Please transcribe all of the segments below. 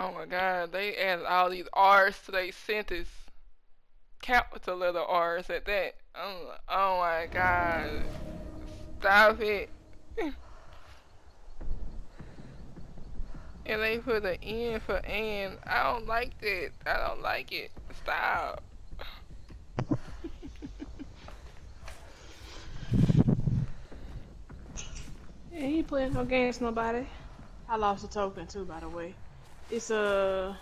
Oh my god, they added all these R's to their sentence. Capital letter R's at that. Oh, oh my god. Stop it. and they put an N for N. I don't like that. I don't like it. Stop. yeah, he playing no games, nobody. I lost a token too, by the way. It's a. Uh,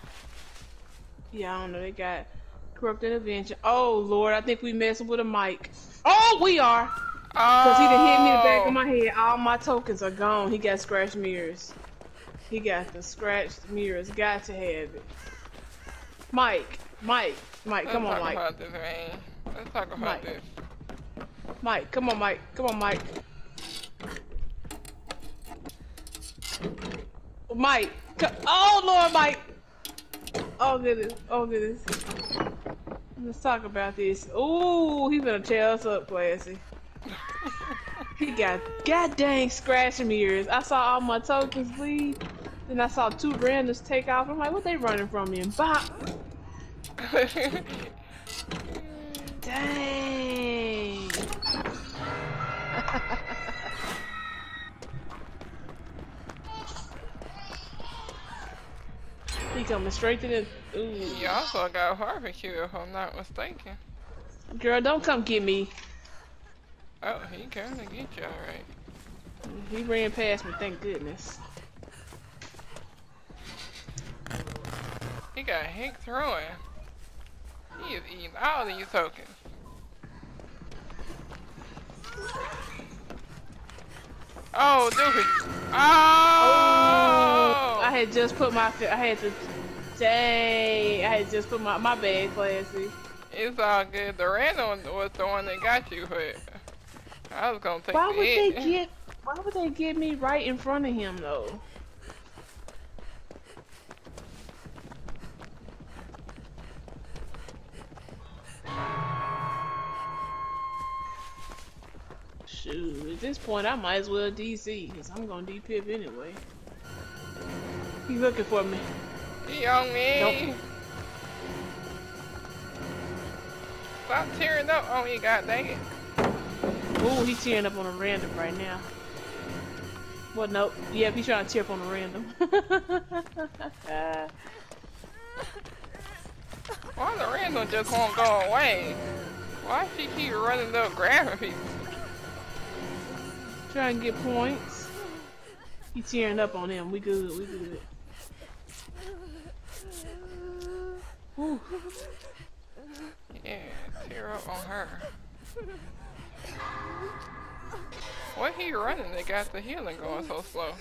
yeah, I don't know. They got corrupt intervention. Oh Lord, I think we messing with a mic. Oh, we are. Cause he done hit me in the back of my head. All my tokens are gone. He got scratched mirrors. He got the scratched mirrors. Got to have it. Mike, Mike, Mike, Let's come on, talk Mike. About this, man. Let's talk about Mike. this. Mike, come on, Mike. Come on, Mike. Mike. Oh, Lord, Mike. Oh, goodness. Oh, goodness. Let's talk about this. Ooh, he gonna tear us up, Classy. he got god dang scratch mirrors. I saw all my tokens leave. Then I saw two randoms take off. I'm like, what they running from me? And bop. Dang. Coming straight to the. Ooh. you also got barbecue, if I'm not mistaken. Girl, don't come get me. Oh, he coming to get you, alright. He ran past me, thank goodness. He got Hank throwing. He is eating all these tokens. Oh, dude. Oh! I oh! had just put my. I had to. Dang. I had just put my. My bad, Classy. It's all good. The random was the one that got you, but I was gonna take Why the would they get? Why would they get me right in front of him though? Shoot, at this point I might as well DC, because I'm gonna D-pip anyway. He looking for me. On me. Nope. Stop tearing up on me, god dang it. Ooh, he's tearing up on a random right now. Well, nope. Yep, he's trying to tear up on a random. Why the random just won't go away? Why she keep running up grabbing people? Trying to get points. He tearing up on him. We good. We good. Yeah, tear up on her. What he running They got the healing going so slow?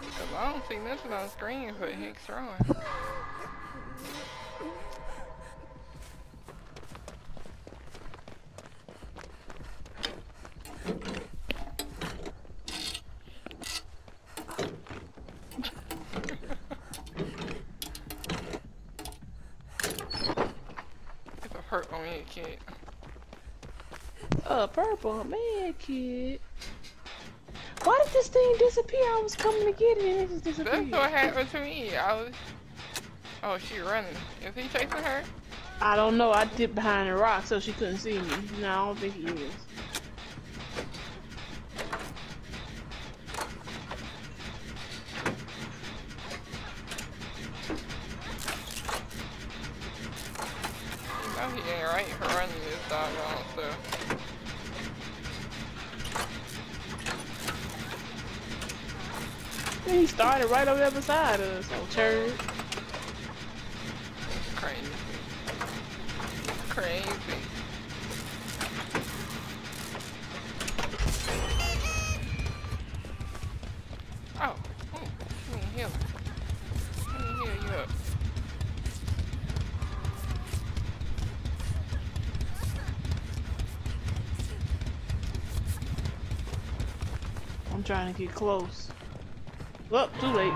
Cause I don't see nothing on screen but Hick throwing. It's a hurt on me, kid. A purple man kid. Why did this thing disappear? I was coming to get it and it just That's what happened to me. I was. Oh, she running. Is he chasing her? I don't know. I dipped behind a rock so she couldn't see me. No, I don't think he is. He started right on the other side of us. Oh, turd. Crazy. Crazy. Oh, oh, let me heal. Let me heal you up. I'm trying to get close. Well, too late.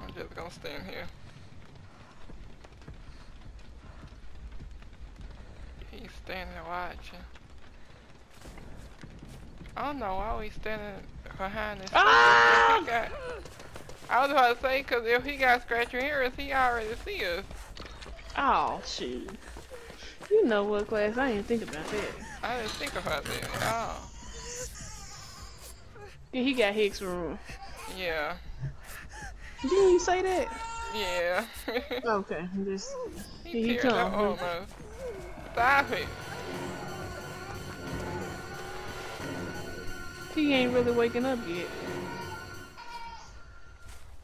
I'm just gonna stand here. He's standing watching. I don't know why we standing behind this. Ah! Got, I was about to say, because if he got scratchy ears, he already see us. Oh, shoot. You know what, class? I didn't think about that. I didn't think about that at all. Yeah, he got Hicks room. Yeah. Didn't you say that? Yeah. Okay, just he Here he teared up come. almost. Stop it. he ain't really waking up yet.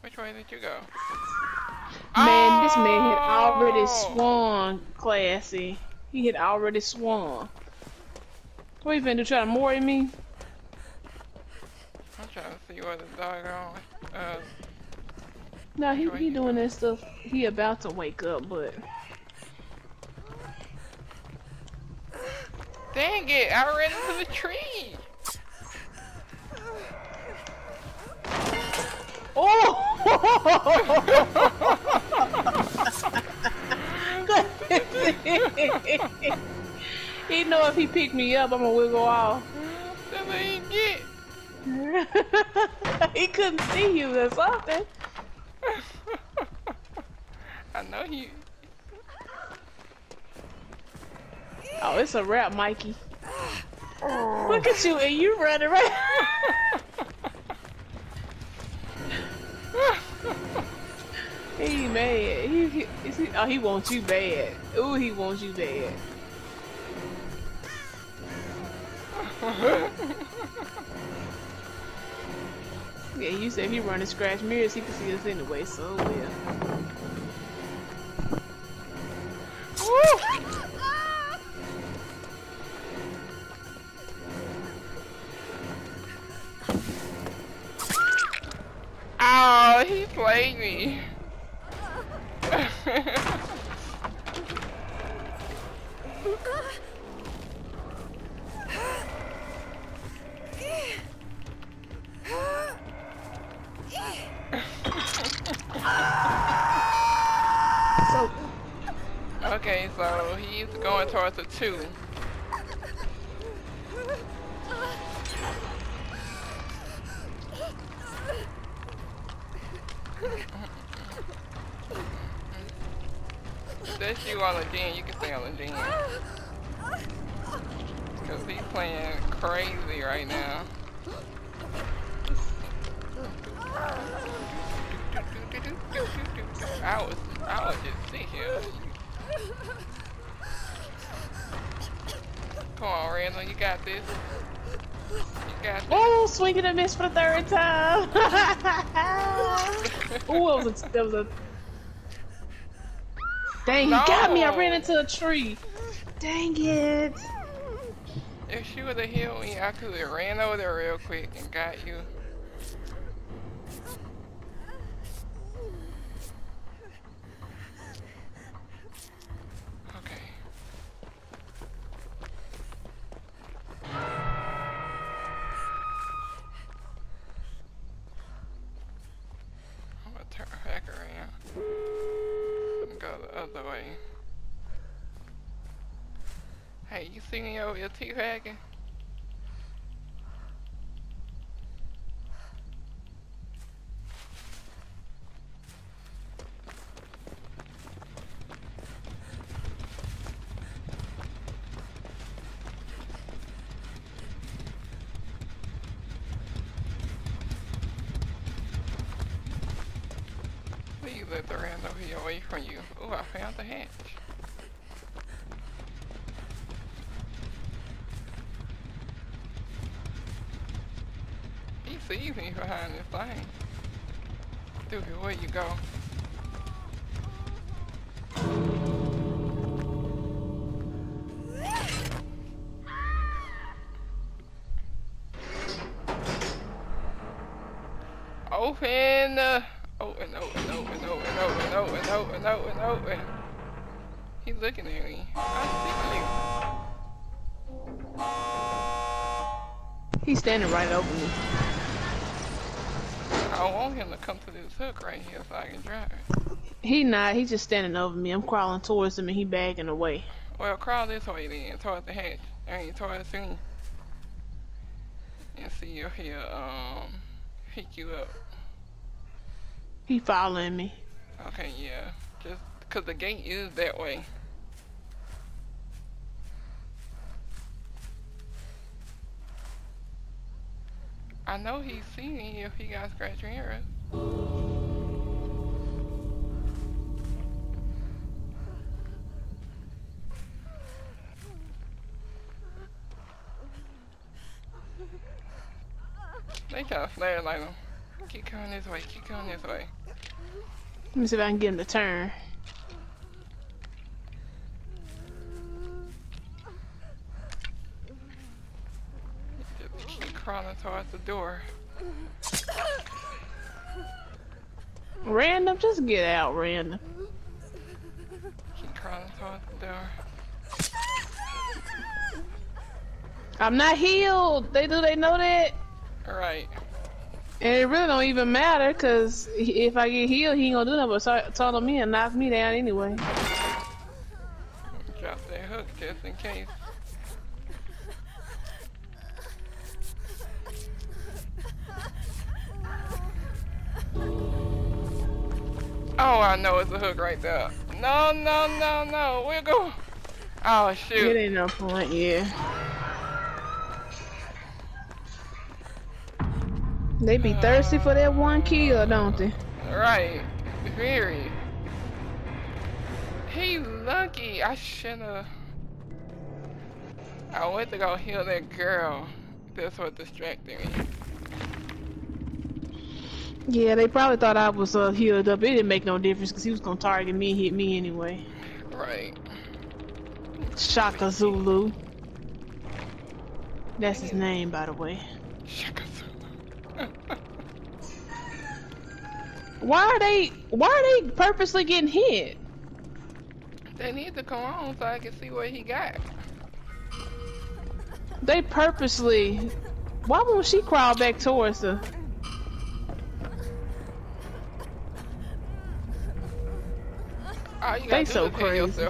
Which way did you go? Man, this man had oh! already Oh! swung, classy. He had already swung. What you finna do? Try to moor me? I'm trying to see what the doggone. Uh, No, he, he doing that stuff. He about to wake up, but dang it! I ran into the tree. oh! he know if he pick me up, I'm gonna wiggle off. he couldn't see you or something. I know you. Oh, it's a wrap, Mikey. Look at you, and you running right. he mad. He, he, is he, oh, he wants you bad. Ooh, he wants you bad. Yeah, you said he running scratch mirrors, he can see us anyway, so yeah. Oh, okay, so he's going towards the two. That's you on den, you can stay on den. Cause he's playing crazy right now. I was, I was just sit here. Come on, Randall, you got this. You got this. oh, swinging a miss for the third time. Ooh, that was a, that was a. Dang, he got me. I ran into a tree. Dang it. If she would have healed me, I could have ran over there real quick and got you. Hey, you me over your teeth hacking? Please let the random be away from you. Ooh, I found the hatch. Sees me behind this thing. Dude, where you go? Open! Open, open, open, open, open, open, open, open, open. He's looking at me. I see He's standing right over me. I want him to come to this hook right here so I can drive. He not. He's just standing over me. I'm crawling towards him and he bagging away. Well, crawl this way then, towards the hatch. I mean, towards me. And see if he'll, um, pick you up. He following me. Okay, yeah. Just because the gate is that way. I know he's seen you if he got scratch ears. They try flare like them. Keep coming this way, keep coming this way. Let me see if I can get him to turn. Just crawling towards the door. Random, just get out, random. Keep crawling towards the door. I'm not healed. They do they know that? Alright. And it really don't even matter, cause if I get healed, he ain't gonna do nothing but start tunnel me and knock me down anyway. Drop that hook just in case. Oh, I know it's a hook right there. No, no, no, no. We'll go. Oh, shoot. It ain't no point, yeah. They be thirsty for that one kill, don't they? Right. Very. He lucky. I should've. I went to go heal that girl. That's what distracted me. Yeah, they probably thought I was uh, healed up. It didn't make no difference because he was gonna target me and hit me anyway. Right. Shaka Zulu. That's his name, by the way. Shaka Zulu. Why are they? Why are they purposely getting hit? they need to come on so I can see what he got. They purposely. Why won't she crawl back towards her? All you Ah, they gotta do so crazy.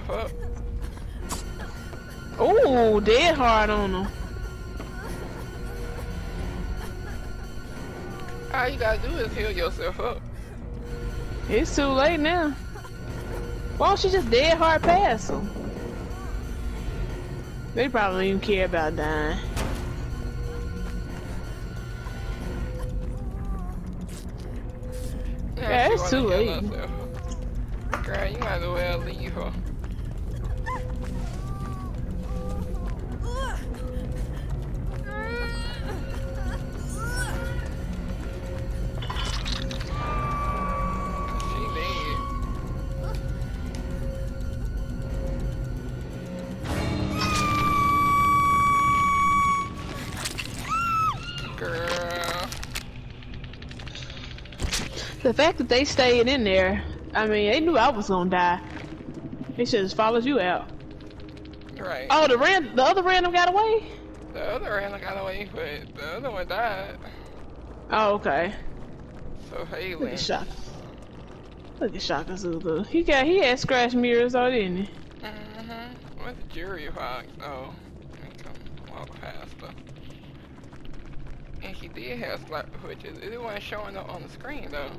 Oh, dead hard on them. All ah, you gotta do is heal yourself up. It's too late now. Why don't she just dead hard pass him? They probably don't even care about dying. Yeah, she it's too late. herself. Girl, you might as well leave her. The fact that they stayed in there, I mean, they knew I was gonna die. They should have followed you out. Right. Oh, the ran, the other random got away. The other random got away, but the other one died. Oh, okay. So Look Haley. at Shaka. Look at Shaka Zulu. He got, he had scratch mirrors, though, didn't he? Mm-hmm. What's the jury box? Oh, let me come walk past her. And he did have slap switches. It wasn't showing up on the screen though.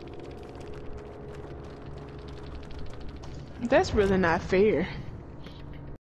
That's really not fair.